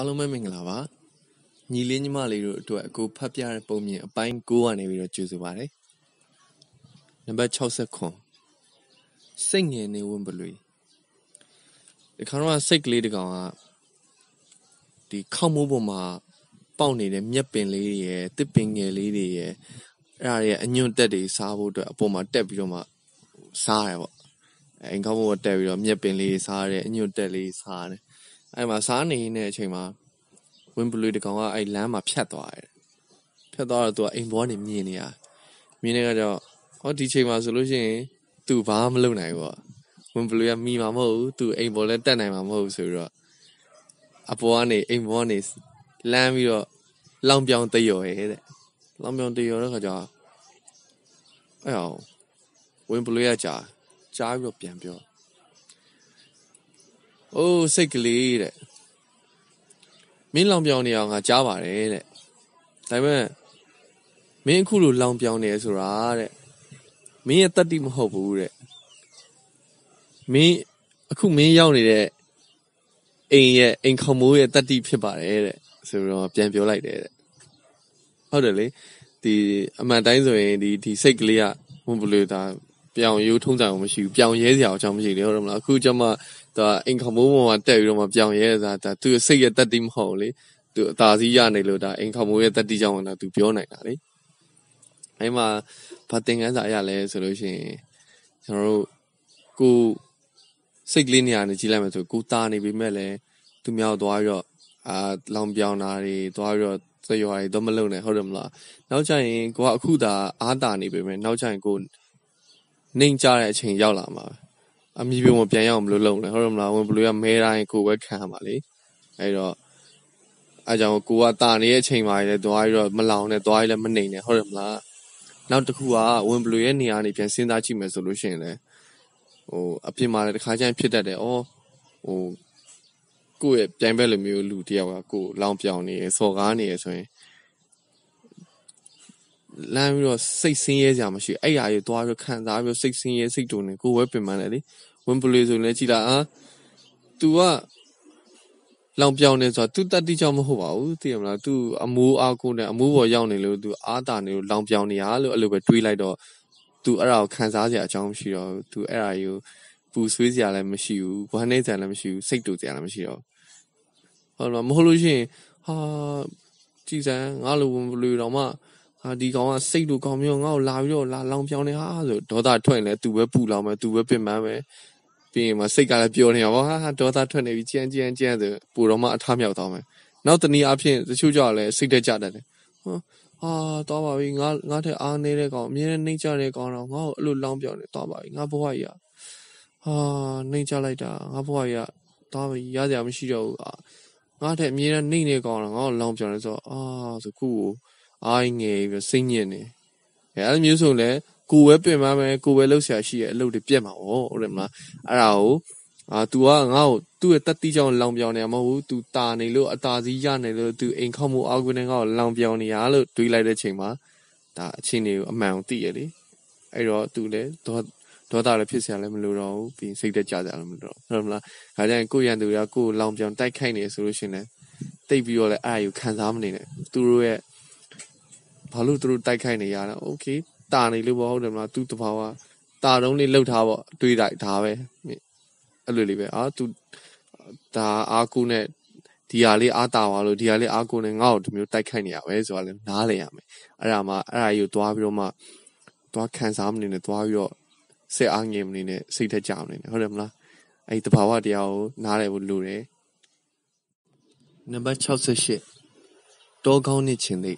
အားလုံးပဲမင်္ဂလာပါညီလေးညီမလေးတို့အတွက်အခုဖတ်ပြတဲ့ပုံမြင်အပိုင်း9ကနေပြီးတော့ကြိုဆိုပါရစေနံပါတ်60ခွန်စိတ်ငယ်နေဝင်ပလွေဒီခါတော့စိတ်ကလေးတကောင်ကဒီခေါက်မိုးပေါ်မှာပေါက်နေတဲ့မြက်ပင်လေးတွေရယ်တစ်ပင်ငယ်လေးတွေရယ်အဲ့ဒါတွေကအညွန့်တက်တွေစားဖို့အတွက်အပေါ်မှာတက်ပြီးတော့မှစားရပေါ့အိမ်ခေါက်မိုးပေါ်တက်ပြီးတော့မြက်ပင်လေးစားရတယ်အညွန့်တက်လေးစားရတယ် အဲ့မှာစားနေနေတဲ့အချိန်မှာဝင်းဘလူးတကောင်ကအဲ့လမ်းမှာဖြတ်သွားတယ်ဖြတ်သွားတော့သူကအိမ်ဘောကနေမြင်နေရမြင်နေတော့ဟောဒီချိန်မှာဆိုလို့ရှိရင်သူဘာမှမလုပ်နိုင်ဘူးပေါ့ဝင်းဘလူးကမိမှာမဟုတ်ဘူးသူအိမ်ဘောလည်းတက်နိုင်မှာမဟုတ်ဘူးဆိုပြီးတော့အပေါ်ကနေအိမ်ဘောကနေလမ်းပြီးတော့လောင်ပြောင်တယော်ရဲ့တဲ့လောင်ပြောင်တယော်တဲ့ခါကျအဲ့ဟောဝင်းဘလူးကကြာကြားပြီးတော့ပြန်ပြော အိုးစိတ်ကလေးတဲ့မင်းလောင်ပြောင်နေအောင်ငါကြားပါတယ်တဲ့ဒါပေမဲ့မင်းအခုလိုလောင်ပြောင်နေဆိုတာတဲ့မင်းရဲ့တတ္တိမဟုတ်ဘူးတဲ့မင်းအခုမင်းရောက်နေတဲ့အိမ်ရဲ့အိမ်ခေါမိုးရဲ့တတ္တိဖြစ်ပါတယ်တဲ့ဆိုတော့ပြန်ပြောလိုက်တယ်တဲ့ဟုတ်တယ်လေဒီအမှန်တိုင်းဆိုရင်ဒီဒီစိတ်ကလေးကဘုံဘလူတာပြောင်ရိုးထုံးစံအောင်မရှိဘူးပြောင်ရဲစရာအကြောင်းမရှိလေဟုတ်တယ်မလားအခုကျမှ သူအိမ်ခေါမိုးပေါ်မှာတက်ပြီးတော့မှပြောင်ရဲစားဒါသူစိတ်ရဲ့တတ္တိမဟုတ်လေသူအသာစီးရနေလို့ဒါအိမ်ခေါမိုးရဲ့တတ္တိကြောင့်တော့သူပြောနိုင်တာလေအဲမှာဘာသင်ခန်းစာရလဲဆိုလို့ရှိရင်ကျွန်တော်တို့ကိုစိတ်ကလေးနေရာနေကြည့်လိုက်မယ်ဆိုကိုတာနေပြီမဲ့လည်းသူများသွားပြီးတော့အာလောင်ပြောင်တာတွေသွားပြီးတော့စရွာတွေတော့မလုံနဲ့ဟုတ်တယ်မလားနောက်ကျရင်ကိုကအခုသာအားတာနေပြီမဲ့နောက်ကျရင်ကိုနှိမ်ကြတဲ့အချိန်ရောက်လာမှာ အမြည်ပြုံမပြန်ရအောင်ဘယ်လိုလုပ်လဲဟုတ်တယ်မလားဝင်ဘယ်လိုရမဲတိုင်းကိုပဲခံရမှာလေအဲ့တော့အဲကြောင့်ကိုကတာနေတဲ့အချိန်မှာလည်းသွားပြီးတော့မလောင်နဲ့သွားပြီးလည်းမနှိမ်နဲ့ဟုတ်တယ်မလားနောက်တစ်ခုကဝင်ဘယ်လိုရဲ့နေရာနေပြန်စဉ်းစားကြည့်မယ်ဆိုလို့ရှိရင်လည်းဟိုအပြင်မှာလည်းတစ်ခါကျရင်ဖြစ်တတ်တယ်ဩဟိုကိုယ့်ရဲ့ပြိုင်ဘက်လိုမျိုးလူတယောက်ကကိုလောင်ပြောင်နေရစော်ကားနေရဆိုရင် လမ်းပြီးတော့စိတ်ဆင်းရဲကြမှာရှိအဲ့အရာကြီးသွားပြီးခံစားပြီးစိတ်ဆင်းရဲစိတ်တုန်နေကိုယ်ပဲပင်ပန်းတယ်လေဝင်ပလေဆိုလည်းကြည်လာအာ तू ကလောင်ပြောင်နေဆိုတော့ तू တတိကြောင့်မဟုတ်ပါဘူးသိရမလား तू အမိုးအားကိုနဲ့အမိုးပေါ်ရောက်နေလို့ तू အားတာနေလို့လောင်ပြောင်နေရလို့အဲ့လိုပဲတွေးလိုက်တော့ तू အဲ့ဒါကိုခံစားစရာအကြောင်းမရှိတော့ तू အဲ့ဒါကြီးကိုပူဆွေးစရာလည်းမရှိဘူးဝမ်းနေစရာလည်းမရှိဘူးစိတ်တူစရာလည်းမရှိတော့ဟုတ်လားမဟုတ်လို့ရှိရင်ဟာကြည်စံငါလိုဝင်ပလေတော့မှ ဟာဒီကောင်ကစိတ်လိုကောင်းမျိုးငါ့ကိုလာပြီးတော့လာလောင်ပြောင်းနေဟာဆိုဒေါသထွက်ရင်လည်းသူပဲပူလောင်မယ်သူပဲပင်ပန်းမယ်ပြီးရင်မစိတ်ကလည်းပျော်နေရောဟာဒေါသထွက်နေပြီကြမ်းကြမ်းကြမ်းဆိုပူတော့မှအထားမြောက်သွားမယ်နောက်တနည်းအားဖြင့်တချို့ကြောင့်လည်းစိတ်တက်ကြတတ်တယ်ဟောဟာတော့ပါပြီငါငါထက်အားနေတဲ့ကောင်အမြဲတမ်းနှိမ့်ကြတဲ့ကောင်တော့ငါ့ကိုအဲ့လိုလောင်ပြောင်းနေတော့ပါပြီငါဘဝကြီးဟာနှိမ့်ကြလိုက်တာငါဘဝကြီးတော့ပါပြီရစရာမရှိတော့ဘူးငါထက်အမြဲတမ်းနှိမ့်နေကောင်တော့ငါ့ကိုလောင်ပြောင်းနေဆိုအာဆိုခုကို အိုင်းငယ်ပြီးစိတ်ညစ်နေအဲအဲ့လိုမျိုးဆိုလဲကိုယ်ပဲပင်မမယ်ကိုယ်ပဲလှုပ်ရှားရှိရဲ့အလုပ်တွေပြက်မှာ哦ဟုတ်တယ်မလားအဲ့ဒါကိုအာ तू ကငါ့ကိုသူ့ရဲ့တက်တိကြောင့်လောင်ပြောင်နေမှာမဟုတ်ဘူး तू တာနေလို့အတာစီးရနေလို့ तू အိမ်ခေါမှုအာကွင်းနေငါ့ကိုလောင်ပြောင်နေရလို့တွေးလိုက်တဲ့ချိန်မှာဒါအချင်းတွေကိုအမှန်ကိုသိရလေအဲ့တော့ तू လည်းဒေါဒေါသလည်းဖြစ်စရာလည်းမလိုတော့ဘူးပြီးစိတ်တက်ကြစရာလည်းမလိုတော့ဘူးဟုတ်မလားဒါကြောင့်ကိုယ့်ရန်သူကကိုယ်လောင်ပြောင်တိုက်ခိုက်နေဆိုလို့ရှိရင်လည်းတိတ်ပြီးတော့လည်းအာရုံခံစားမနေနဲ့သူတို့ရဲ့ ဘာလို့သူတို့တိုက်ခိုက်နေရလဲโอเคတာနေလို့ပေါ့ဟုတ်တယ်မလားသူတဘာဝတာတုံးလေးလှုပ်ထားပေါ့တွေးလိုက်ဒါပဲအဲ့လိုလေးပဲအာသူဒါအာကူနဲ့ဒီဟာလေးအားတာပါလို့ဒီဟာလေးအားကိုနဲ့ငါ့ကိုဒီမျိုးတိုက်ခိုက်နေရပဲဆိုတာလည်းနားလည်ရမယ်အဲ့ဒါမှအဲ့ဒါကြီးကိုသွားပြီးတော့မှသွားခံစားမနေနဲ့သွားပြီးတော့စိတ်အားငြိမ်မနေနဲ့စိတ်ထက်ကြမနေနဲ့ဟုတ်တယ်မလားအဲ့ဒီတဘာဝတရားကိုနားလည်ဖို့လိုတယ်နံပါတ်68တောကောင်းနဲ့ချင်းသိ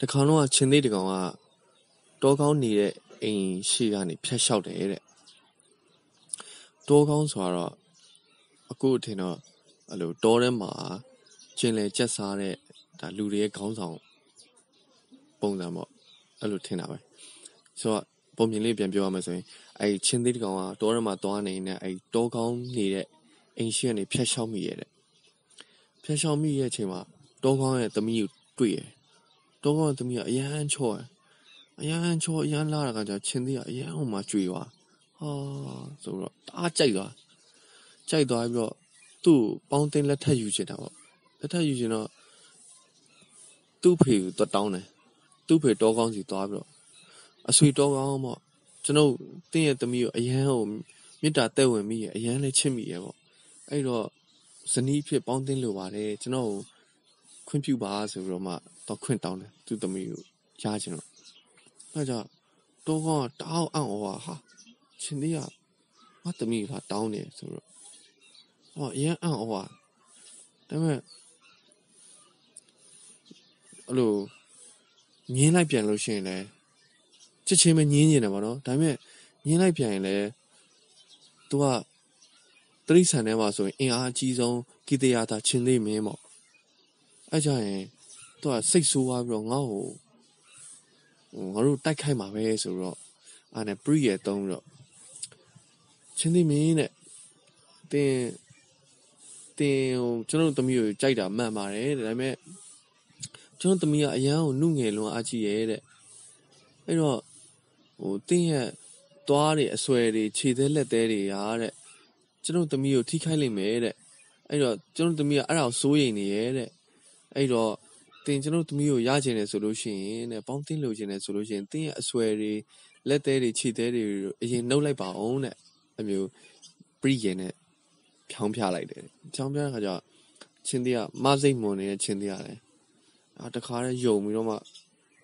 တခါတော့ချင်းသေးတကောင်ကတောကောင်းနေတဲ့အိမ်ရှိကနေဖြတ်လျှောက်တယ်တဲ့တောကောင်းဆိုတော့အခုအထင်တော့အဲ့လိုတောထဲမှာကျင်လေကြက်စားတဲ့ဒါလူတွေရဲ့ခေါင်းဆောင်ပုံစံပေါ့အဲ့လိုထင်တာပဲဆိုတော့ပုံမြင်လေးပြန်ပြောရမယ်ဆိုရင်အဲ့ချင်းသေးတကောင်ကတောထဲမှာသွားနေနေအဲ့တောကောင်းနေတဲ့အိမ်ရှိကနေဖြတ်လျှောက်မိရတဲ့ဖြတ်လျှောက်မိရဲ့အချိန်မှာတောကောင်းရဲ့သမီးကိုတွေ့ရတော ကောင်းသမီးကအရန်ချော့အရန်ချော့အရန်လာတာကကြာချင်းသေးကအရန်ဟိုမှာကြွေသွားဟာဆိုတော့တအားကြိုက်သွားကြိုက်သွားပြီးတော့သူသူ့ပေါင်းတင်လက်ထပ်ယူချင်တာပေါ့လက်ထပ်ယူချင်တော့သူ့ဖေကိုတွတ်တောင်းတယ်သူ့ဖေတောကောင်းစီသွားပြီးတော့အဆွေတောကောင်းပေါ့ကျွန်တော်တင်းရဲ့သမီးကိုအရန်ကိုမေတ္တာတဲ့ဝင်မိရအရန်လည်းချစ်မိရပေါ့အဲ့တော့ဇနီးဖြစ်ပေါင်းတင်လိုပါတယ်ကျွန်တော်ခွင့်ပြုပါဆိုပြီးတော့မှ တော့ခွင့်တောင်းတယ်သူ့သမီးကိုရားချင်တော့အဲ့ကြောင့်တောကောင်းကတောင်းအောင်ဟာရှင်သေးကငါသမီးကတောင်းတယ်ဆိုတော့ဟောအရန်အောင်ဟာဒါပေမဲ့အဲ့လိုငင်းလိုက်ပြန်လို့ရှိရင်လည်းချက်ချင်းပဲငင်းနေတယ်ဗောနော်ဒါပေမဲ့ငင်းလိုက်ပြန်ရင်လည်း तू ကတရိษံထဲမှာဆိုရင်အင်အားအကြီးဆုံးကိတယာတာချင်းသေးမင်းပေါ့အဲ့ကြရင် तू ကစိတ်ဆိုးသွားပြီးတော့ငါ့ကိုဟိုငါတို့တိုက်ခိုက်မှာပဲဆိုတော့အာနဲ့ pre ရတုံးတော့ချင်းသေးမင်းနဲ့တင်တင်ဟိုကျွန်တော်သမီးကိုကြိုက်တာမှန်ပါတယ်ဒါပေမဲ့ကျွန်တော်သမီးကအရန်ကိုနှုတ်ငယ်လွန်အားကြီးရဲ့တဲ့အဲ့တော့ဟိုတင်းရဲ့သွားတွေအဆွဲတွေခြေသေးလက်သေးတွေရာတဲ့ကျွန်တော်သမီးကိုထိခိုက်လိမ့်မယ်တဲ့အဲ့တော့ကျွန်တော်သမီးကအဲ့ဒါကိုစိုးရိမ်နေရဲ့တဲ့အဲ့တော့ တင်ကျွန်တော်သမီးကိုရကျင်တယ်ဆိုလို့ရှိရင်တဲ့ပေါင်းတင်းလို့ကျင်တယ်ဆိုလို့ရှိရင်တင်းရဲ့အဆွဲတွေလက်သေးတွေခြေသေးတွေအရင်နှုတ်လိုက်ပါအောင်တဲ့အမျိုးပြီးရင်နဲ့ဖြောင်းပြလိုက်တယ်ဖြောင်းပြတဲ့ခါကျချင်းတီးကမစိတ်မွန်နေတဲ့ချင်းတီးရတယ်အာတခါတည်းယုံပြီးတော့မှ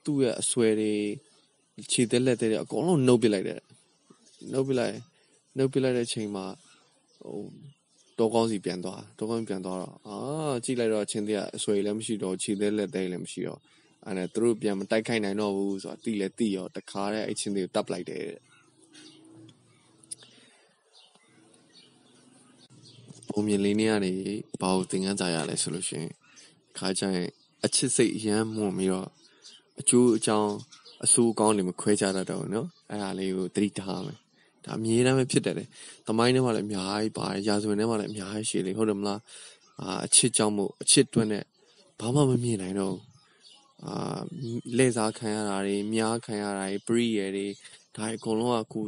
သူ့ရဲ့အဆွဲတွေခြေသက်လက်တွေအကုန်လုံးနှုတ်ပစ်လိုက်တယ်နှုတ်ပစ်လိုက်နှုတ်ပစ်လိုက်တဲ့အချိန်မှာဟို တောကောင်းစီပြန်သွားတောကောင်းပြန်သွားတော့အာကြည့်လိုက်တော့ချင်းတီးကအဆွဲလည်းမရှိတော့ခြေသက်လက်တွေလည်းမရှိတော့အဲ့ဒါသူတို့ပြန်မတိုက်ခိုက်နိုင်တော့ဘူးဆိုတာတိလည်းတိရောတခါတည်းအဲ့ချင်းတီးကိုတပ်လိုက်တယ်ပုံမြင်လေးနေကနေဘာလို့သင်ခန်းစာရလဲဆိုလို့ရှိရင်ခါကျရင်အချစ်စိတ်ရမ်းမွန်ပြီးတော့အကျိုးအကြောင်းအဆိုးအကောင်းတွေမခွဲခြားတတ်တော့ဘူးเนาะအဲ့ဒါလေးကိုသတိထားမယ် ဒါအမြဲတမ်းပဲဖြစ်တယ်လေသမိုင်းထဲမှာလည်းအများကြီးပါတယ်ရာဇဝင်ထဲမှာလည်းအများကြီးရှိလေဟုတ်တယ်မလားအာအချစ်ကြောင့်မို့အချစ်တွန်းနဲ့ဘာမှမမြင်နိုင်တော့အာလဲစားခံရတာတွေမြားခံရတာတွေပရိရတွေဒါအကုန်လုံးကကို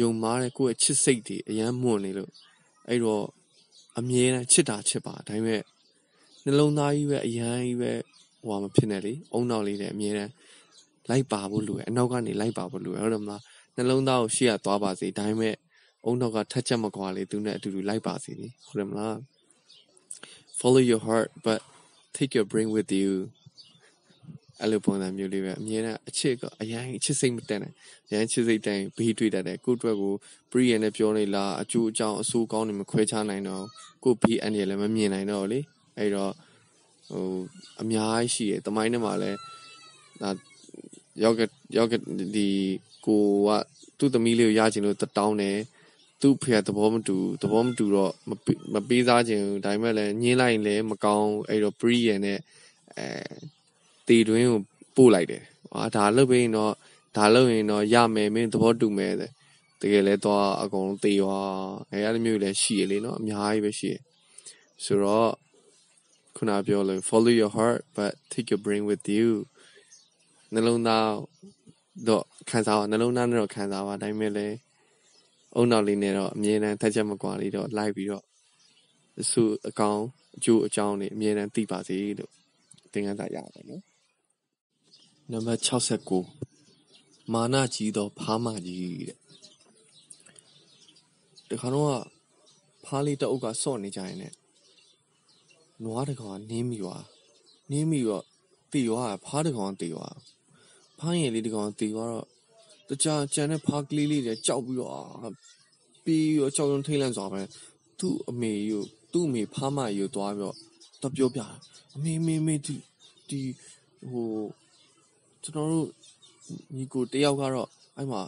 ယုံမားတဲ့ကိုယ့်ရဲ့ချစ်စိတ်တွေအယမ်းမွန်နေလို့အဲ့တော့အမြဲတမ်းချစ်တာချစ်ပါဒါပေမဲ့နှလုံးသားကြီးပဲအရန်ကြီးပဲဟိုမဖြစ်နဲ့လေအုံနောက်လေးနဲ့အမြဲတမ်းလိုက်ပါဖို့လိုရအနောက်ကနေလိုက်ပါဖို့လိုရဟုတ်တယ်မလား နှလုံးသားကိုရှေ့ကသွားပါစေဒါပေမဲ့အုံနောက်ကထက်ချက်မကွာလေသူနဲ့အတူတူလိုက်ပါစေလေဟုတ်တယ်မလား follow your heart but take your brain with you အဲ့လိုပုံစံမျိုးလေးပဲအမြဲတမ်းအချစ်ကအရင်အချစ်စိတ်မတန်နဲ့အရင်ချစ်စိတ်တိုင်းဘေးတွေ့တတ်တယ်ကိုယ့်အတွက်ကို pre ရနဲ့ပြောနေလားအကျိုးအကြောင်းအဆိုးကောင်းတွေမခွဲခြားနိုင်တော့ကိုဘေးအန်ရလည်းမမြင်နိုင်တော့လေအဲ့တော့ဟိုအများကြီးရှိတယ်တမိုင်းထဲမှာလည်းဒါယောဂယောဂဒီ ကိုကသူ့သမီးလေးကိုရချင်လို့တောင်းတယ်သူ့ဖေကသဘောမတူသဘောမတူတော့မပေးစားခြင်းဒါပေမဲ့လည်းညင်းလိုက်ရင်လည်းမကောင်းအဲ့တော့ pre ရနဲ့အဲတေတွင်းကိုပို့လိုက်တယ်ဟာဒါလုပ်ပြီးရင်တော့ဒါလုပ်ရင်တော့ရမယ်မင်းသဘောတူမယ်တဲ့တကယ်လဲတော့အကုန်လုံးတေရောအဲအဲ့လိုမျိုးလည်းရှိရလေနော်အများကြီးပဲရှိရဆိုတော့ခုနပြောလို့ follow your heart but take your brain with you နှလုံးသား တော့ခံစားပါနှလုံးသားနဲ့တော့ခံစားပါဒါပေမဲ့လည်းအုံနောက်လေးနဲ့တော့အမြဲတမ်းထက်ချက်မကွာလေးတော့လိုက်ပြီးတော့စုအကောင်အကျိုးအကြောင်းတွေအမြဲတမ်းသိပါစေလို့သင်ခန်းစာရတယ်နော်နံပါတ်69မာနကြီးသောဖားမကြီးတဲ့တခါတော့ဖားလေးတအုပ်ကစော့နေကြရင်ねနွားတကောင်ကနင်းမိသွားနင်းမိတော့တေသွားဖားတကောင်ကတေသွား ဖားရင်လေးတကောင်တေသွားတော့တခြားကြံတဲ့ဖားကလေးလေးတွေကြောက်ပြီးတော့ပြီးတော့ကြောက်ရွံ့ထိတ်လန့်စွာပဲသူ့အမေယူသူ့အမေဖားမယူသွားပြီးတော့တော့ပြောပြအမေမေမေဒီဒီဟိုကျွန်တော်တို့ညီကိုတယောက်ကတော့အဲ့မှာ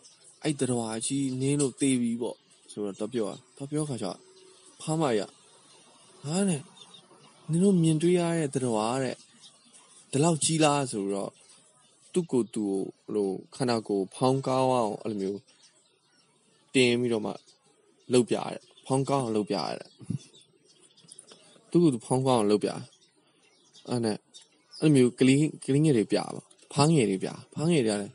အဲ့တတော်ကြီးနင်းလို့တေးပြီပေါ့ဆိုတော့တော့ပြောတော့ပြောခါကျဖားမရဟာနဲ့နင်တို့မြင်တွေ့ရတဲ့တော်တဲ့ဒီလောက်ကြီးလားဆိုတော့ သူ့ကိုသူ့လို့ခန္ဓာကိုယ်ဖောင်းကောင်းအောင်အဲ့လိုမျိုးတင်းပြီးတော့မှလှုပ်ပြရတယ်ဖောင်းကောင်းအောင်လှုပ်ပြရတယ်သူ့ကိုသူဖောင်းကောင်းအောင်လှုပ်ပြအဲ့နဲ့အဲ့လိုမျိုးကလေးကလေးငယ်တွေပြပါဖားငယ်တွေပြဖားငယ်တွေလည်း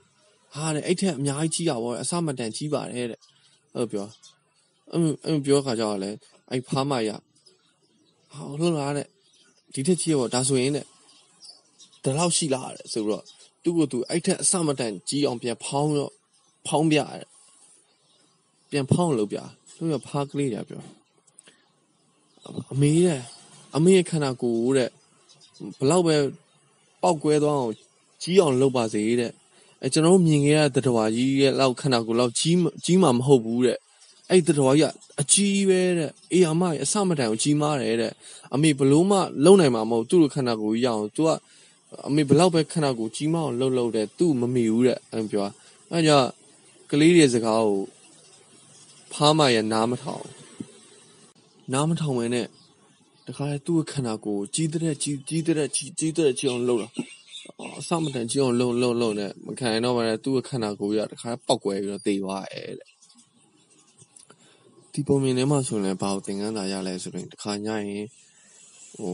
ဟာတဲ့အဲ့ထက်အများကြီးကြီးတာပေါ့အစမတန်ကြီးပါတယ်တဲ့အဲ့လိုပြောအဲ့အဲ့ပြောခါကြတော့လေအဲ့ဖားမရဟာလှုပ်လာတဲ့ဒီထက်ကြီးရောဒါဆိုရင်တဲ့ဒါလောက်ရှိလာတဲ့ဆိုတော့ သူ့ကိုသူအဲ့ထက်အစမတန်ကြီးအောင်ပြန်ဖောင်းတော့ဖောင်းပြတဲ့ပြန်ဖောင်းလို့ပြလို့ရဖားကလေးတယ်ပြောအမေတဲ့အမေရဲ့ခန္ဓာကိုယ်တဲ့ဘလောက်ပဲပောက်ကွဲသွားအောင်ကြီးအောင်လုပ်ပါစေတဲ့အဲကျွန်တော်တို့မြင်ခဲ့ရတဲ့တတော်ကြီးရဲ့လောက်ခန္ဓာကိုယ်လောက်ကြီးကြီးမှမဟုတ်ဘူးတဲ့အဲ့တတော်ကြီးကအကြီးပဲတဲ့အေးအမရဲ့အစမတန်ကိုကြီးမားတယ်တဲ့အမေဘလို့မှလုံနိုင်မှာမဟုတ်သူ့လိုခန္ဓာကိုယ်ကြီးရအောင် तू က အမေဘလောက်ပဲခန္ဓာကိုယ်ကြီးမားအောင်လှုပ်လှုပ်တဲ့သူ့မမီဘူးတဲ့အဲ့ပြောအဲ့ကြောင့်ကလေးတွေစကားကိုဖားမရနားမထောင်နားမထောင်ဝင်နဲ့တခါလေသူ့ခန္ဓာကိုယ်ကြီးတဲ့ကြီးကြီးတဲ့ကြီးကြီးတဲ့ကြီးအောင်လှုပ်လာအစမတန်ကြီးအောင်လှုပ်လှုပ်လှုပ်နဲ့မခံရတော့မှလည်းသူ့ခန္ဓာကိုယ်ကြီးကတခါပောက်ကွဲပြီးတော့တေသွားတယ်တဲ့ဒီပုံမြင်ထဲမှာဆိုရင်ဘာကိုသင်ခန်းစာရလဲဆိုရင်တခါညရင်ဟို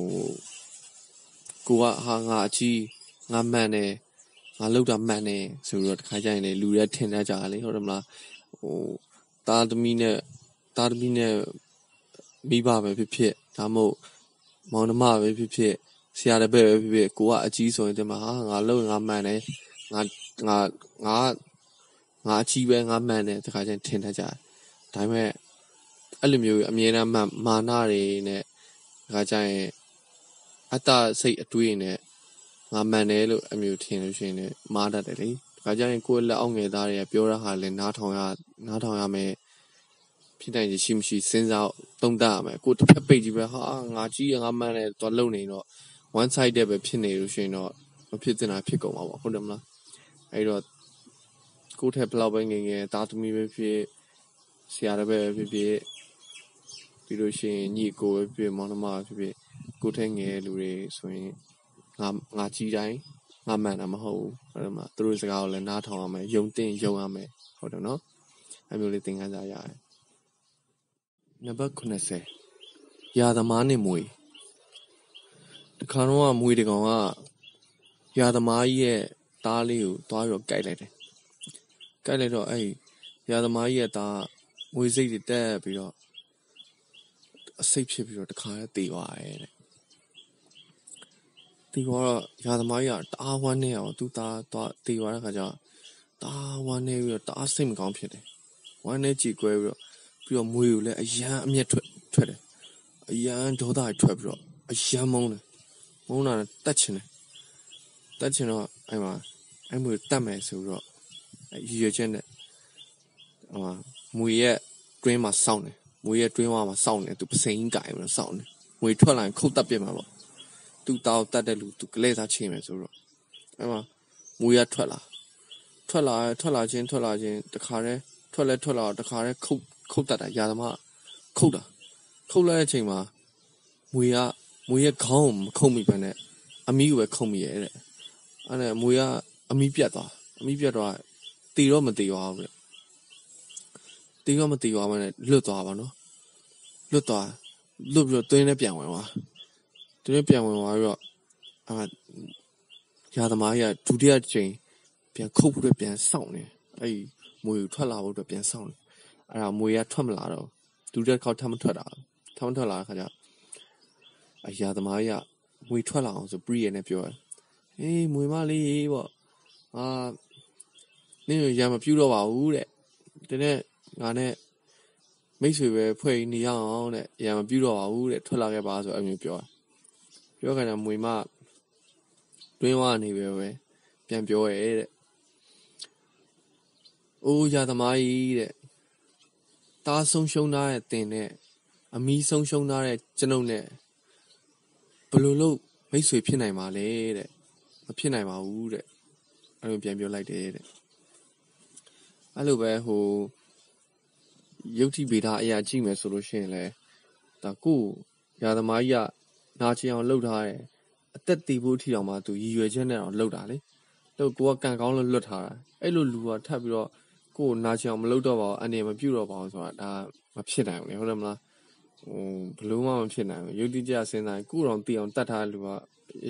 ကိုကဟာငါအကြီးငါမှန်တယ်ငါလောက်တာမှန်တယ်ဆိုတော့တခါကျရင်လေလူတွေထင်တတ်ကြတယ်လေဟုတ်တယ်မလားဟိုသားသမီးနဲ့သားသမီးနဲ့မိဘပဲဖြစ်ဖြစ်ဒါမှမဟုတ်မောင်နှမပဲဖြစ်ဖြစ်ဆရာတပည့်ပဲဖြစ်ဖြစ်ကိုကအကြီးဆိုရင်တမဟာငါလောက်ငါမှန်တယ်ငါငါငါငါအကြီးပဲငါမှန်တယ်တခါကျရင်ထင်တတ်ကြတယ်ဒါပေမဲ့အဲ့လိုမျိုးအမြဲတမ်းမာနတွေနဲ့တခါကျရင် အတ္တစိတ်အတွေးနဲ့ငါမှန်တယ်လို့အမျိုးထင်လို့ရှိရင်လည်းမားတတ်တယ်လေဒါကြရင်ကိုယ့်လက်အောက်ငယ်သားတွေကပြောတာဟာလည်းနားထောင်ရနားထောင်ရမယ်ဖြစ်နိုင်ရရှိမရှိစဉ်းစားသုံးသပ်ရမယ်ကိုတစ်ဖက်ပိတ်ကြီးပဲဟာငါကြီးရငါမှန်တယ်တော့လုံနေတော့ one side တဲ့ပဲဖြစ်နေလို့ရှိရင်တော့မဖြစ်တင်တာဖြစ်ကုန်မှာပေါ့ဟုတ်တယ်မလားအဲ့တော့ကိုယ့်ထက်ဘလောက်ပဲငယ်ငယ်သားသမီးပဲဖြစ်ဆရာတပည့်ပဲဖြစ်ဖြစ်ပြီးလို့ရှိရင်ညီကိုပဲဖြစ်မောင်နှမပဲဖြစ်ဖြစ် ကိုယ့်ထက်ငယ်လူတွေဆိုရင်ငါငါကြီးတိုင်းငါမှန်တာမဟုတ်ဘူးဟုတ်တယ်မလားသူတို့စကားကိုလည်းနားထောင်ရမယ်ယုံတင်ယုံရမယ်ဟုတ်တယ်နော်အမျိုးလေးသင်ခန်းစာရတယ်နံပါတ်90ရာသမားနဲ့မွေတခါတော့မွေတကောင်ကရာသမားကြီးရဲ့တားလေးကိုသွားပြီးတော့ကြိုက်လိုက်တယ်ကြိုက်လိုက်တော့အဲ့ရာသမားကြီးရဲ့တားငွေစိတ်တွေတက်ပြီးတော့အစိတ်ဖြစ်ပြီးတော့တခါတည်းတေသွားတယ်တဲ့ တေသွားတော့ရာသမားကြီးကတအားဝမ်းနေအောင်သူသားသွားတေသွားတဲ့ခါကျတော့တအားဝမ်းနေပြီးတော့တအားစိတ်မကောင်းဖြစ်တယ်ဝမ်းနေကြည်ကွဲပြီးတော့ပြီးတော့မွေကိုလည်းအယမ်းအမျက်ထွက်ထွက်တယ်အယမ်းဒေါသထွက်ပြီးတော့အယမ်းမုန်းတယ်မုန်းတာတတ်ချင်တယ်တတ်ချင်တော့အဲ့မှာအဲ့မွေတတ်မယ်ဆိုတော့ရည်ရွယ်ချက်နဲ့ဟိုမွေရဲ့တွင်းမှာစောင့်တယ်မွေရဲ့တွင်းဝါမှာစောင့်နေသူပစိန်ကြိုင်ပြီးတော့စောင့်နေမွေထွက်လာရင်ခုတ်တက်ပြစ်မှာပေါ့ သူတောက်တတ်တဲ့လူသူကလေးစားချိန်မယ်ဆိုတော့အဲ့မှာမွေရထွက်လာထွက်လာထွက်လာချင်းထွက်လာချင်းတခါတည်းထွက်လဲထွက်လာတခါတည်းခုတ်ခုတ်တတ်တာရာသမားခုတ်တာခုတ်လိုက်တဲ့အချိန်မှာမွေကမွေရဲ့ခေါင်းကိုမခုတ်မိပဲနဲ့အမီးကိုပဲခုတ်မိရဲ့တဲ့အဲ့ဒါမွေကအမီးပြတ်သွားအမီးပြတ်သွားတီတော့မတီသွားဘူးတဲ့တီတော့မတီသွားမနဲ့လွတ်သွားပါနော်လွတ်သွားလွတ်ပြီးတော့တွင်းနဲ့ပြန်ဝင်သွား တွင်းနဲ့ပြန်ဝင်သွားပြီးတော့အာရာသမားကြီးကဒုတိယချိန်ပြန်ခုတ်ပြီးတော့ပြန်စောင့်နေအဲ့မွေကိုထွက်လာဖို့အတွက်ပြန်စောင့်နေအဲ့ဒါမွေကထွက်မလာတော့ဒုတိယခေါက်ထပ်မထွက်တာထပ်မထွက်လာတဲ့ခါကျအရာသမားကြီးကမွေထွက်လာအောင်ဆိုပရီရနဲ့ပြောတယ်အေးမွေမလေးပေါ့အာနင်းရမပြူတော့ပါဘူးတဲ့ဒီနေ့ငါနဲ့မိတ်ဆွေပဲဖွဲ့နေရအောင်တဲ့ရမပြူတော့ပါဘူးတဲ့ထွက်လာခဲ့ပါဆိုအမျိုးပြော ပြောကြတယ်မွေမတွင်းဝနေပဲပဲပြန်ပြောရဲတဲ့အိုးရသမားကြီးတဲ့တားဆုံးရှုံးထားတဲ့တင်နဲ့အမီးဆုံးရှုံးထားတဲ့ကျွန်ုပ်နဲ့ဘလို့လို့မိတ်ဆွေဖြစ်နိုင်ပါလဲတဲ့မဖြစ်နိုင်ပါဘူးတဲ့အဲ့လိုပြန်ပြောလိုက်တယ်တဲ့အဲ့လိုပဲဟိုယုတ်တိဗေဒအရာကြည့်မယ်ဆိုလို့ရှိရင်လဲဒါကိုရာသမားကြီးက နာချင်အောင်လှုပ်ထားတယ်အသက်တည်ဖို့ထီအောင်မှသူရည်ရွယ်ချက်နဲ့အောင်လှုပ်တာလေလို့ကိုကကံကောင်းလို့လွတ်ထားတာအဲ့လိုလူကထပ်ပြီးတော့ကိုနာချင်အောင်မလုပ်တော့ပါဘူးအနေမပြုတ်တော့ပါဘူးဆိုတာဒါမဖြစ်နိုင်ဘူးလေဟုတ်တယ်မလားဟိုဘလို့မှမဖြစ်နိုင်ဘူးယုတ်တိကျစဉ်းစားကိုတော့တည်အောင်တတ်ထားလူက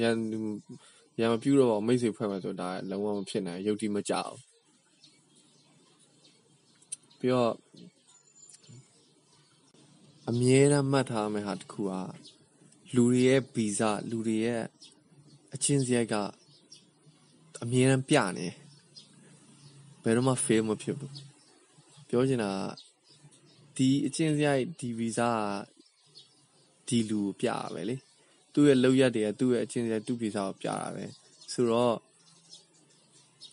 ရန်ရန်မပြုတ်တော့ပါမိတ်ဆွေဖွဲ့မယ်ဆိုတာလုံးဝမဖြစ်နိုင်ယုတ်တိမကြောက်ပြီးတော့အမြဲတမ်းမှတ်ထားမယ့်ဟာတစ်ခုက လူတွေရဲ့ဗီဇလူတွေရဲ့အချင်းစရိုက်ကအမြဲတမ်းပြနေဘယ်တော့မှ fail မဖြစ်ဘူးပြောချင်တာဒီအချင်းစရိုက်ဒီဗီဇကဒီလူကိုပြရပဲလေသူ့ရဲ့လောက်ရက်တွေကသူ့ရဲ့အချင်းစရိုက်သူ့ဗီဇကိုပြတာပဲဆိုတော့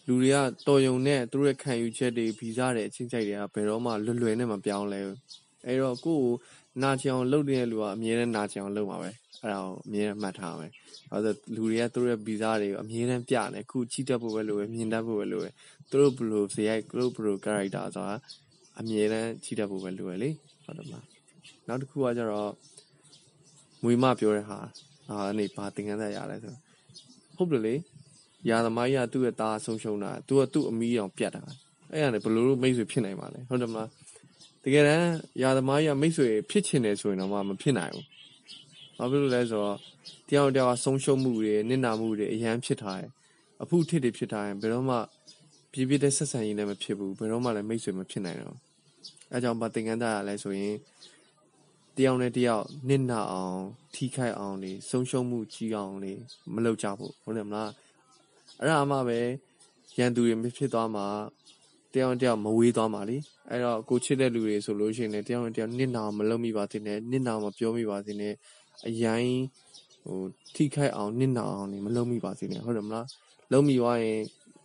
လူတွေကတော်ယုံနဲ့သူတို့ရဲ့ခံယူချက်တွေဗီဇတွေအချင်းချိုက်တွေကဘယ်တော့မှလွယ်လွယ်နဲ့မပြောင်းလဲဘူးအဲ့တော့ကိုယ့်ကိုနာချင်အောင်လုပ်နေတဲ့လူကအမြဲတမ်းနာချင်အောင်လုပ်မှာပဲ အဲ့ဒါကိုအမြဲတမ်းမှတ်ထားမယ်။ဘာလို့လူတွေကသူတို့ရဲ့ဗီဇတွေကိုအမြဲတမ်းပြနေခုချီတက်ဖို့ပဲလိုပဲမြင်တတ်ဖို့ပဲလိုပဲသူတို့ဘလို့ဇေယိုက်သူတို့ဘလို့ character ဆိုတာအမြဲတမ်းချီတက်ဖို့ပဲလိုပဲလေဟုတ်တယ်မလား။နောက်တစ်ခုကကျတော့မွေမပြောတဲ့ဟာအာအနေဘာသင်ခန်းသက်ရလဲဆိုဟုတ်တယ်လေရာသမားကြီးကသူ့ရဲ့သားဆုံးရှုံးတာသူကသူ့အမီးအောင်ပြတ်တာအဲ့ဒါနဲ့ဘလို့လို့မိတ်ဆွေဖြစ်နိုင်ပါလဲဟုတ်တယ်မလားတကယ်တမ်းရာသမားကြီးကမိတ်ဆွေဖြစ်ချင်တယ်ဆိုရင်တော့မဖြစ်နိုင်ဘူး ဘာဖြစ်လို့လဲဆိုတော့တယောက်တယောက်ဆုံးရှုံးမှုတွေနစ်နာမှုတွေအရန်ဖြစ်ထားတယ်အဖုထစ်တွေဖြစ်ထားရင်ဘယ်တော့မှပြပြတဲ့ဆက်ဆံရေးလည်းမဖြစ်ဘူးဘယ်တော့မှလည်းမိတ်ဆွေမဖြစ်နိုင်တော့အဲကြောင့်ဗာသင်္ကန်းသားရလဲဆိုရင်တယောက်နဲ့တယောက်နစ်နာအောင်ထိခိုက်အောင်နေဆုံးရှုံးမှုကြီးအောင်နေမလုပ်ကြဘူးဟုတ်တယ်မလားအဲ့ဒါမှပဲရန်သူတွေမဖြစ်သွားမှာတယောက်တယောက်မဝေးသွားမှာလीအဲ့တော့ကိုချစ်တဲ့လူတွေဆိုလို့ရှိရင်တယောက်နဲ့တယောက်နစ်နာမလုပ်မိပါသေးနဲ့နစ်နာမပြောမိပါသေးနဲ့ အရင်ဟိုထိခိုက်အောင်နစ်နာအောင်နေမလုပ်မိပါစေနဲ့ဟုတ်တယ်မလားလုံးမိသွားရင်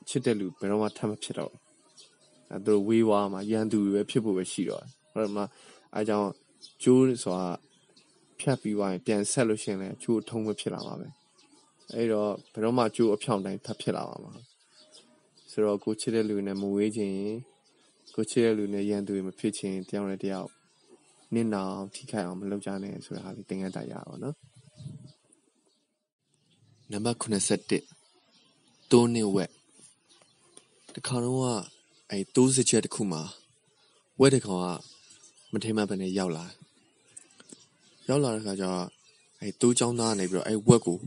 ချစ်တဲ့လူဘယ်တော့မှထပ်မဖြစ်တော့အဲသူဝေးွားမှာရန်သူပဲဖြစ်ဖို့ပဲရှိတော့ဟုတ်တယ်မလားအဲကြောင့်ကျိုးဆိုတာဖြတ်ပြီးသွားရင်ပြန်ဆက်လို့ရှိရင်လည်းကျိုးအထုံးပဲဖြစ်လာမှာပဲအဲ့တော့ဘယ်တော့မှကျိုးအဖြောင်းတိုင်းထပ်ဖြစ်လာမှာမဟုတ်ဆိုတော့ကိုချစ်တဲ့လူနဲ့မဝေးခြင်းကိုချစ်တဲ့လူနဲ့ရန်သူမဖြစ်ခြင်းတယောက်နဲ့တယောက် နစ်နာအောင်ထိခိုက်အောင်မလုပ်ကြနဲ့ဆိုတာဟာလေးသင်ခန်းတရားပါနော်နံပါတ်81တိုးနေဝက်တခါတော့ကအဲတိုးစချက်တစ်ခုမှာဝက်တကောင်ကမထိမ့်မပဲနဲ့ရောက်လာရောက်လာတဲ့ခါကျတော့အဲတိုးချောင်းသားနေပြီးတော့အဲဝက်ကို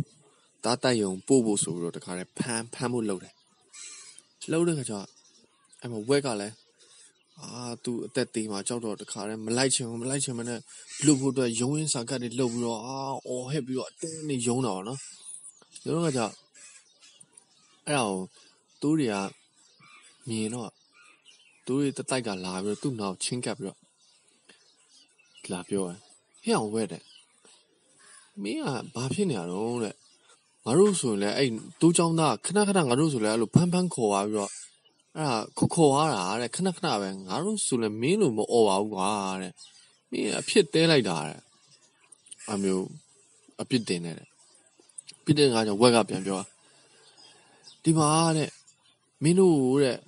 တားတိုက်ယုံပို့ဖို့ဆိုပြီးတော့တခါတည်းဖမ်းဖမ်းဖို့လုပ်တယ်လုပ်တဲ့ခါကျတော့အဲမှာဝက်ကလည်း အာသူအသက်သေးမှာကြောက်တော့တခါတည်းမလိုက်ချင်ဘူးမလိုက်ချင်မနဲ့လှုပ်ဖို့အတွက်ရုံးရင်းစာကတ်တွေလှုပ်ပြီးတော့အာအော်ဟက်ပြီးတော့အတင်းနေရုံးတာပေါ့နော်ရုံးကကြောက်အဲ့ဒါကိုတိုးတွေကမြင်တော့တိုးတွေတတိုက်ကလာပြီးတော့သူ့နောက်ချင်းကပ်ပြီးတော့လာပြောတယ်ဟဲ့အောင်ဝဲတဲ့မင်းကဘာဖြစ်နေရတော့တဲ့ငါတို့ဆိုရင်လည်းအဲ့တိုးချောင်းသားခဏခဏငါတို့ဆိုလည်းအဲ့လိုဖမ်းဖမ်းခေါ်သွားပြီးတော့ အဲ့ဒါခေါ်ခေါ်ရတာတဲ့ခဏခဏပဲငါတို့ဆိုလည်းမင်းလိုမអော်ပါဘူးကွာတဲ့မင်းအဖြစ်တဲလိုက်တာတဲ့အမျိုးအပြစ်တင်နေတဲ့ပြစ်တင်ကကြောင့်ဝက်ကပြန်ပြောဒီမှာတဲ့မင်းတို့တဲ့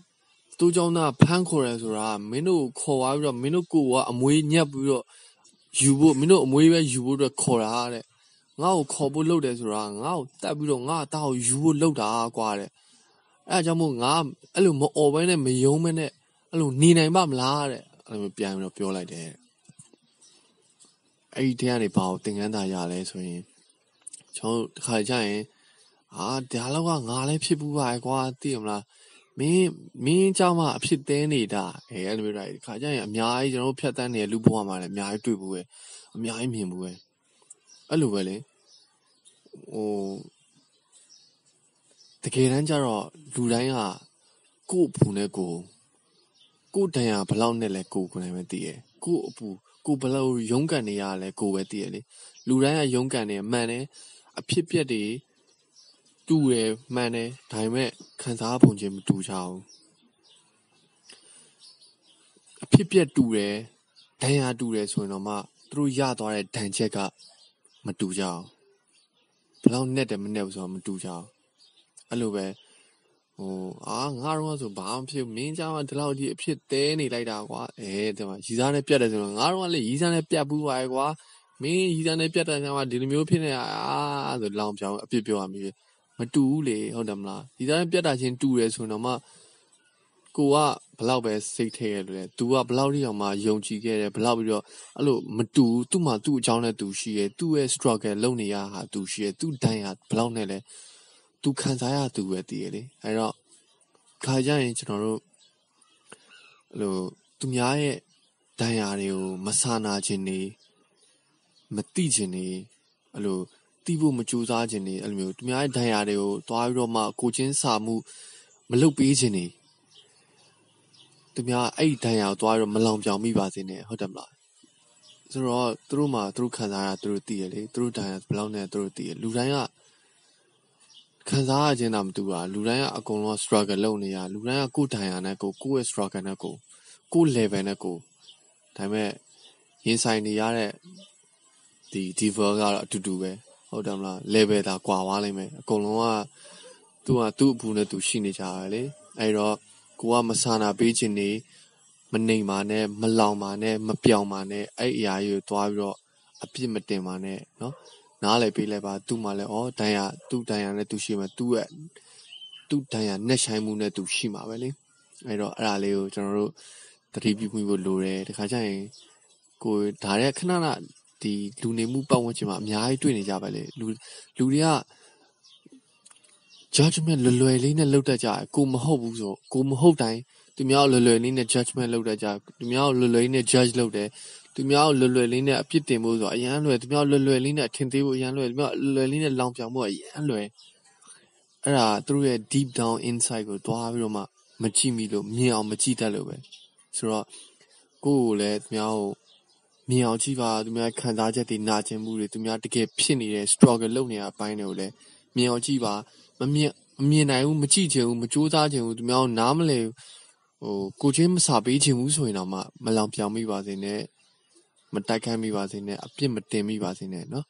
တူးကြောင်းသားဖမ်းခေါ်ရဲဆိုတာမင်းတို့ခေါ်သွားပြီးတော့မင်းတို့ကိုကအမွေးညက်ပြီးတော့ယူဖို့မင်းတို့အမွေးပဲယူဖို့အတွက်ခေါ်တာတဲ့ငါ့ကိုခေါ်ဖို့လုပ်တယ်ဆိုတာငါ့ကိုတတ်ပြီးတော့ငါ့အသားကိုယူဖို့လုပ်တာကွာတဲ့ အဲအကြောင်းမို့ငါအဲ့လိုမအော်ဘဲနဲ့မယုံဘဲနဲ့အဲ့လိုနေနိုင်ပါမလားတဲ့အဲ့လိုပြန်ပြီးတော့ပြောလိုက်တယ်အဲ့ဒီထဲကနေဘာကိုသင်ခန်းစာရလဲဆိုရင်ကျွန်တော်တခါကြရင်အာဒါလောက်ကငါလည်းဖြစ်ဘူးပါကွာသိရမလားမင်းမင်းကြောင့်မှအဖြစ်သေးနေတာအဲအဲ့လိုမျိုးတွေခါကြရင်အများကြီးကျွန်တော်ဖြတ်တန်းနေလူဘဝမှာလည်းအများကြီးတွေ့ဘူးပဲအများကြီးမြင်ဘူးပဲအဲ့လိုပဲလေဟို ကယ်တမ်းကျတော့လူတိုင်းကကို့အပူနဲ့ကိုကို့တန်ရဘလောက်နဲ့လဲကိုကိုယ်နိုင်ပဲသိရယ်ကို့အပူကိုဘလောက်ရုန်းကန်နေရလဲကိုပဲသိရလေလူတိုင်းကရုန်းကန်နေမှန်တယ်အဖြစ်ပြက်တွေတူတယ်မှန်တယ်ဒါပေမဲ့ခံစားပုံချင်းမတူကြဘူးအဖြစ်ပြက်တူတယ်ဒဏ်ရာတူတယ်ဆိုရင်တော့မှသူတို့ရသွားတဲ့ဒဏ်ချက်ကမတူကြအောင်ဘလောက်နဲ့တယ်မနဲ့ဘူးဆိုတော့မတူကြအောင် အဲ့လိုပဲဟိုအာငါတော့ဆိုဘာမှဖြစ်မင်းကြောင့်ဒီလောက်ဒီအဖြစ်တဲနေလိုက်တာကွာအဲဒီမှာရီစားနဲ့ပြတ်တယ်ဆိုတော့ငါတော့လည်းရီစားနဲ့ပြတ်ဘူးပါကွာမင်းရီစားနဲ့ပြတ်တဲ့ကောင်ကဒီလိုမျိုးဖြစ်နေတာအာဆိုလောင်ပြောင်းအပြစ်ပြောရမိမတူဘူးလေဟုတ်တယ်မလားရီစားနဲ့ပြတ်တာချင်းတူတယ်ဆိုတော့မှကိုကဘလောက်ပဲစိတ်ထဲရလို့လေ तू ကဘလောက်ထိအောင်မှယုံကြည်ခဲ့တယ်ဘလောက်ပြီးတော့အဲ့လိုမတူဘူးသူ့မှာသူ့အကြောင်းနဲ့သူရှိရယ်သူ့ရဲ့ struggle လုပ်နေရဟာသူရှိရယ်သူ့တိုင်းဟာဘလောက်နဲ့လဲ သူခံစားရသူပဲတည်ရလေအဲတော့ခါကြရင်ကျွန်တော်တို့အဲ့လိုသူများရဲ့ဒဏ်ရာတွေကိုမဆာနာခြင်းနေမတိခြင်းနေအဲ့လိုတီးဖို့မကြိုးစားခြင်းနေအဲ့လိုမျိုးသူများရဲ့ဒဏ်ရာတွေကိုသွားပြီးတော့မှကိုချင်းစာမှုမလုပ်ပေးခြင်းနေသူများအဲ့ဒီဒဏ်ရာကိုသွားပြီးတော့မလောင်ပြောင်မိပါစေနဲ့ဟုတ်တယ်မလားဆိုတော့သူတို့မှသူတို့ခံစားရသူတို့သိရလေသူတို့ဒဏ်ရာဘယ်လောက်နဲ့သူတို့သိရလူတိုင်းက ခံစားရခြင်းတာမတူတာလူတိုင်းကအကုန်လုံး struggle လုပ်နေရလူတိုင်းကကိုယ်ဒဏ်ရာနဲ့ကိုကိုယ့်ရဲ့ struggle နဲ့ကိုကိုယ် level နဲ့ကိုဒါပေမဲ့ရင်ဆိုင်နေရတဲ့ဒီ diver ကတော့အတူတူပဲဟုတ်တယ်မလား level ဒါကွာသွားလိမ့်မယ်အကုန်လုံးကသူကသူ့အပူနဲ့သူရှိနေကြတယ်လေအဲ့တော့ကိုကမဆာနာပေးခြင်းနေမနှိမ်ပါနဲ့မလောင်ပါနဲ့မပြောင်ပါနဲ့အဲ့အရာကြီးကိုသွားပြီးတော့အပြစ်မတင်ပါနဲ့เนาะ နားလည်းပေးလိုက်ပါသူ့မှာလည်းဩဒဏ်ရာသူ့ဒဏ်ရာနဲ့သူရှိမှာသူ့ရဲ့သူ့ဒဏ်ရာနဲ့ဆိုင်မှုနဲ့သူရှိမှာပဲလေအဲ့တော့အဲ့ဒါလေးကိုကျွန်တော်တို့သတိပြုမိဖို့လိုတယ်တခါကျရင်ကိုဒါတဲ့ခဏခဏဒီလူနေမှုပတ်ဝန်းကျင်မှာအများကြီးတွေ့နေကြပါလေလူလူတွေက judgment လွယ်လွယ်လေးနဲ့လုပ်တတ်ကြတယ်ကိုမဟုတ်ဘူးဆိုကိုမဟုတ်တိုင်းသူများလွယ်လွယ်လေးနဲ့ judgment လုပ်တတ်ကြသူများလွယ်လွယ်လေးနဲ့ judge လုပ်တယ် သူများလွယ်လွယ်လေးနဲ့အပြစ်တင်ဖို့ဆိုအရန်လွယ်သူများလွယ်လွယ်လေးနဲ့အထင်သေးဖို့အရန်လွယ်သူများလွယ်လေးနဲ့လောင်ပြောင်ဖို့အရန်လွယ်အဲ့ဒါသူတို့ရဲ့ deep down inside ကိုတွားပြီးတော့မှမကြည့်မိလို့မြင်အောင်မကြည့်တတ်လို့ပဲဆိုတော့ကိုယ့်ကိုလည်းသူများကိုမြင်အောင်ကြည့်ပါသူများခံစားချက်တွေနာကျင်မှုတွေသူများတကယ်ဖြစ်နေတဲ့ struggle လုပ်နေတဲ့အပိုင်းတွေကိုလည်းမြင်အောင်ကြည့်ပါမမြင်မမြင်နိုင်ဘူးမကြည့်ချင်ဘူးမကြိုးစားချင်ဘူးသူများကိုနားမလဲဟိုကိုချင်းမစာပေးချင်ဘူးဆိုရင်တော့မှမလောင်ပြောင်မိပါစေနဲ့ မတိုက်ခိုက်မိပါစေနဲ့အပြစ်မတင်မိပါစေနဲ့နော်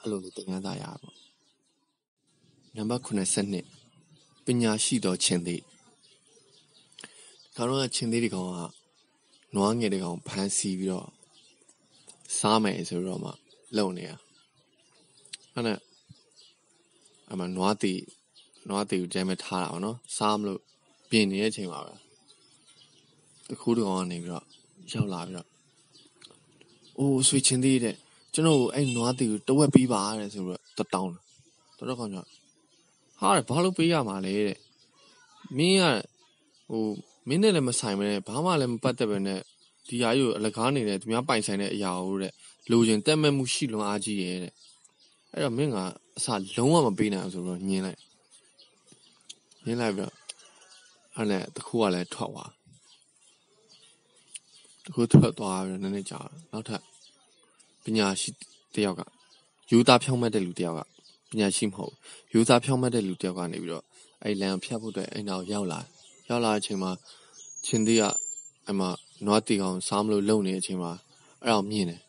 အဲ့လိုလေးသင်ခန်းစာရပါပေါ့နံပါတ်82ပညာရှိသောခြင်းသည်ကောင်ကခြင်းသေးတွေကောင်ကနွားငယ်တွေကောင်ဖမ်းဆီးပြီးတော့စားမယ်ဆိုတော့မှလုံနေတာအဲ့ဒါအမနွားတီနွားတီကိုကြမ်းမဲ့ထားတာပေါ့နော်စားမလို့ပြင်နေတဲ့အချိန်မှာပဲတခုတောင်ကနေပြီးတော့ရောက်လာပြီးတော့ အိုးဆွေချင်းသေးတဲ့ကျွန်တော်အဲ့နွားတီကိုတဝက်ပြီးပါတဲ့ဆိုတော့တတောင်းတော်တော်ကောင်ကဟာဘာလို့ပေးရမှာလဲတဲ့မင်းကဟိုမင်းနဲ့လည်းမဆိုင်မနဲ့ဘာမှလည်းမပတ်သက်ပဲနဲ့ဒီဟာကြီးကိုအလကားနေတဲ့သူများပိုင်ဆိုင်တဲ့အရာကိုတဲ့လိုချင်တက်မဲ့မှုရှိလွန်အားကြီးရဲ့တဲ့အဲ့တော့မင်းကအစလုံးဝမပေးနိုင်အောင်ဆိုတော့ညင်းလိုက်ညင်းလိုက်ပြီးတော့အဲ့နဲ့တခုကလည်းထွက်သွား တခုထွက်သွားပြီးတော့နည်းနည်းကြာနောက်ထပ်ပညာရှိတယောက်ကယူသားဖြောင်းမဲ့တဲ့လူတယောက်ကပညာရှိမဟုတ်ယူသားဖြောင်းမဲ့တဲ့လူတယောက်ကနေပြီးတော့အဲ့လမ်းဖြတ်ဖို့အတွက်အဲ့နောက်ရောက်လာရောက်လာတဲ့အချိန်မှာချင်းသေးကအဲ့မှာနွားတီကောင်စားမလို့လုံနေတဲ့အချိန်မှာအဲ့ဒါမြင်တယ်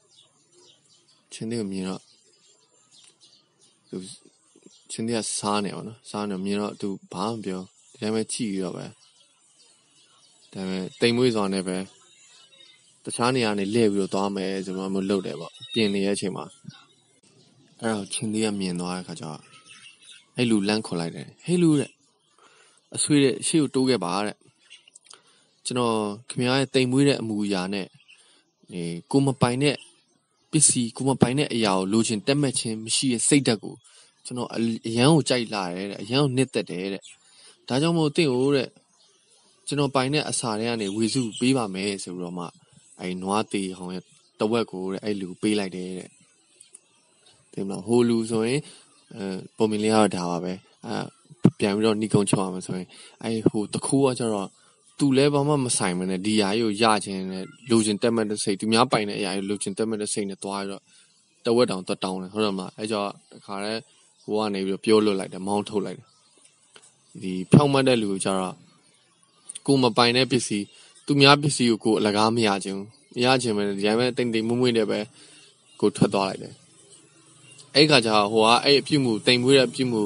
ချင်းသေးကိုမြင်တော့သူချင်းသေးကစားနေပါတော့စားနေမြင်တော့သူဘာမှမပြောဒီတိုင်းပဲကြည့်ရတော့ပဲဒါပေမဲ့တိမ်မွေးစွာနဲ့ပဲ တခြားနေရာနေလှည့်ပြီးတော့သွားမယ်ဆိုတော့မလုပ်တယ်ပေါ့ပြင်နေတဲ့အချိန်မှာအဲ့တော့ချင်းသေးကမြင်သွားတဲ့ခါကျတော့အဲ့လူလန့်ခေါ်လိုက်တယ်ဟေးလူတဲ့အဆွေးတဲ့ရှေ့ကိုတိုးခဲ့ပါတဲ့ကျွန်တော်ခင်ဗျားရဲ့တိမ်မွေးတဲ့အမူအရာနဲ့ဒီကိုမပိုင်တဲ့ပစ္စည်းကိုမပိုင်တဲ့အရာကိုလိုချင်တက်မဲ့ခြင်းမရှိတဲ့စိတ်ဓာတ်ကိုကျွန်တော်အရန်ကိုကြိုက်လာတယ်တဲ့အရန်ကိုနှစ်သက်တယ်တဲ့ဒါကြောင့်မို့တင့်ကိုတဲ့ကျွန်တော်ပိုင်တဲ့အစာတွေကနေဝေစုပေးပါမယ်ဆိုပြီးတော့မှ အဲနွားသေးဟောင်းရဲ့တဝက်ကိုတဲ့အဲ့လူပေးလိုက်တယ်တဲ့ဒီမှာဟိုလူဆိုရင်အဲပုံမြင်လေးကတော့ဒါပါပဲအဲပြန်ပြီးတော့နှီးကုန်းချောင်းအောင်ဆိုရင်အဲဟိုတခုကကျတော့သူလည်းဘာမှမဆိုင်မနဲ့ဒီຢာကြီးကိုရခြင်းနဲ့လိုချင်တက်မဲ့တဲ့စိတ်သူများပိုင်တဲ့အရာကြီးလိုချင်တက်မဲ့တဲ့စိတ်နဲ့သွားပြီးတော့တဝက်တောင်တက်တောင်းတယ်ဟုတ်တယ်မလားအဲကြောင့်တခါတည်းဟိုကနေပြီးတော့ပြောလွတ်လိုက်တယ်မောင်းထုတ်လိုက်တယ်ဒီဖြောင်းမတ်တဲ့လူကိုကျတော့ကိုမပိုင်တဲ့ပစ္စည်း သူများပစ္စည်းကိုကိုအလကားမရခြင်းမရခြင်းပဲဒီတိုင်းပဲတိမ်တိမ်မွမွေ့နဲ့ပဲကိုထွက်သွားလိုက်တယ်အဲ့ခါကျဟိုကအဲ့အပြုမှုတိမ်မွေးတဲ့အပြုမှု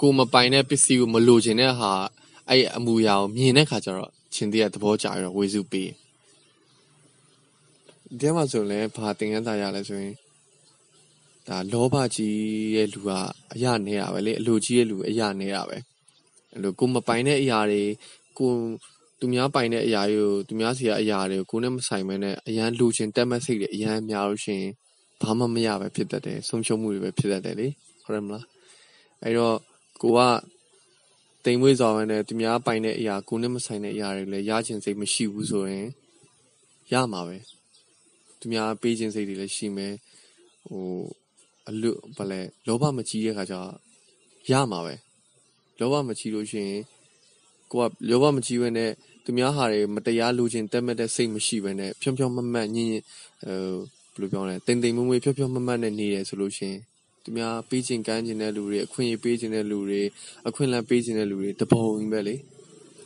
ကိုမပိုင်တဲ့ပစ္စည်းကိုမလိုချင်တဲ့ဟာအဲ့အမူအရာကိုမြင်တဲ့ခါကျတော့ချင်းတည်းကသဘောကျပြီးတော့ဝေစုပေးဒီမှာဆိုလည်းဘာသင်ခန်းစာရလဲဆိုရင်ဒါလောဘကြီးရဲ့လူကအရနေတာပဲလေအလိုကြီးရဲ့လူအရနေတာပဲအဲ့လိုကိုမပိုင်တဲ့အရာတွေကို သူများပိုင်တဲ့အရာတွေကိုသူများစီကအရာတွေကိုကိုနဲ့မဆိုင်မဲနဲ့အရန်လူချင်းတက်မက်စိတ်တွေအရန်များလို့ရှိရင်ဘာမှမရပဲဖြစ်တတ်တယ်ဆုံးရှုံးမှုတွေပဲဖြစ်တတ်တယ်လေဟုတ်တယ်မလားအဲ့တော့ကိုကတိမ်မွေးစွာပဲနဲ့သူများပိုင်တဲ့အရာကိုနဲ့မဆိုင်တဲ့အရာတွေလည်းရချင်စိတ်မရှိဘူးဆိုရင်ရမှာပဲသူများပေးခြင်းစိတ်တွေလည်းရှိမယ်ဟိုအလွတ်ဘာလဲလောဘမကြီးတဲ့ခါကျတော့ရမှာပဲလောဘမကြီးလို့ရှိရင်ကိုကလောဘမကြီးဘဲနဲ့ သူများဟာတွေမတရားလိုချင်တက်မဲ့တဲ့စိတ်မရှိဘဲနဲ့ဖြောင်းဖြောင်းမမတ်ညင်ဟိုဘယ်လိုပြောလဲတိမ်တိမ်မွေ့မွေ့ဖြောင်းဖြောင်းမမတ်နဲ့နေရဆိုလို့ရှိရင်သူများပေးခြင်းကမ်းခြင်းတဲ့လူတွေအခွင့်အရေးပေးခြင်းတဲ့လူတွေအခွင့်အလမ်းပေးခြင်းတဲ့လူတွေတပုံကြီးပဲလေ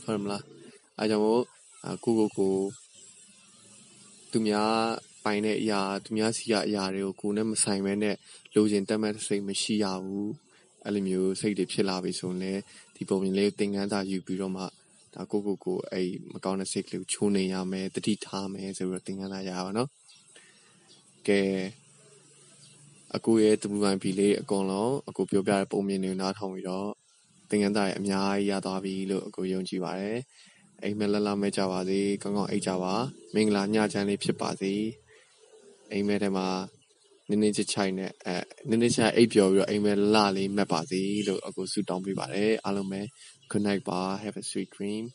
ဟုတ်မလားအဲကြောင့်မို့ကိုကိုကိုသူများပိုင်တဲ့အရာသူများစီကအရာတွေကိုကိုနဲ့မဆိုင်ဘဲနဲ့လိုချင်တက်မဲ့စိတ်မရှိရဘူးအဲ့လိုမျိုးစိတ်တွေဖြစ်လာပြီဆိုရင်လည်းဒီပုံပြင်လေးသင်ခန်းစာယူပြီးတော့မှ ဒါကိုကိုကိုအဲ့မကောင်းတဲ့စိတ်ကလေးကိုချိုးနေရမယ်တတိထားမယ်ဆိုပြီးတော့သင်ခန်းစာရပါတော့ကဲအကူရဲ့ WMP လေးအကုန်လုံးအကူပြောပြတဲ့ပုံမြင်တွေနားထောင်ပြီးတော့သင်ခန်းစာရဲ့အများကြီးရသွားပြီလို့အကူယုံကြည်ပါတယ်အိမ်မက်လလမဲကြပါစေကောင်းကောင်းအိတ်ကြပါမင်္ဂလာညချမ်းလေးဖြစ်ပါစေအိမ်မက်ထဲမှာနင်းနေချချိုင်နဲ့အဲနင်းနေချအိတ်ပြောပြီးတော့အိမ်မက်လလေးမက်ပါစေလို့အကူဆုတောင်းပေးပါတယ်အားလုံးပဲ Goodnight Bar, have a sweet dream.